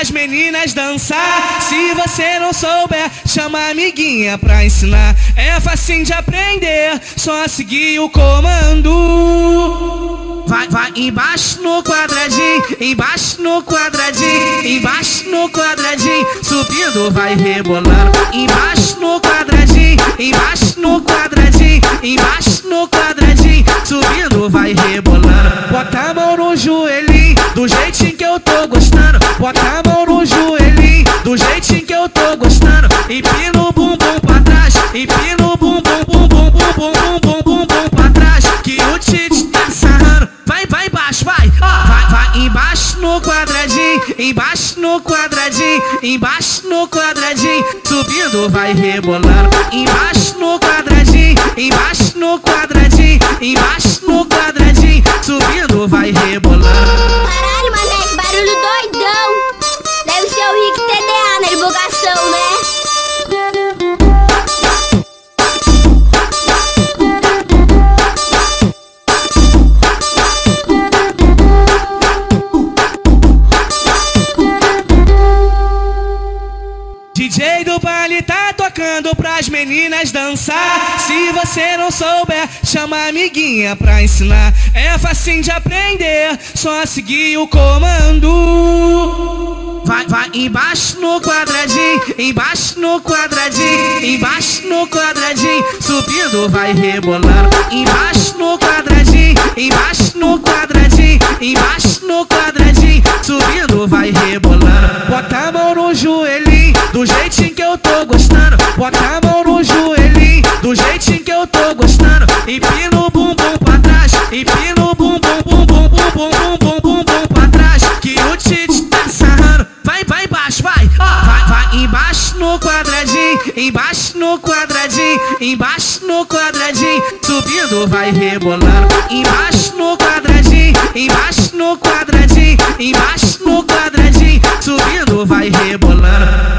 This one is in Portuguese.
pras meninas dançar. Se você não souber, chama a amiguinha pra ensinar. É facinho de aprender, só seguir o comando. Vai, vai embaixo no quadradinho, embaixo no quadradinho, embaixo no quadradinho, subindo vai rebolando. Embaixo no quadradinho, embaixo no quadradinho, embaixo no quadradinho, subindo vai rebolando. Bota a mão no joelhinho, do jeitinho que eu tô gostando. Bota a mão no joelhinho, do jeitinho que eu tô gostando. Empina o bumbum pra trás, empina o bumbum, bumbum, bumbum, bumbum, bumbum, pra trás. Que o Tite tá sarrando. Vai, vai embaixo, vai. Vai, vai embaixo no quadradinho, embaixo no quadradinho, embaixo no quadradinho. Subindo, vai rebolando. Embaixo no quadradinho, embaixo no quadradinho, embaixo no quadradinho. Subindo, vai rebolando. Do baile tá tocando pras meninas dançar. Se você não souber, chama a amiguinha pra ensinar. É facinho de aprender, só seguir o comando. Vai, vai embaixo no quadradinho, embaixo no quadradinho, embaixo no quadradinho, subindo vai rebolando. Embaixo no quadradinho, embaixo no quadradinho, embaixo no quadradinho, embaixo no quadradinho, subindo vai rebolando. Embaixo no quadradinho, embaixo no quadradinho, embaixo no quadradinho, subindo vai rebolando.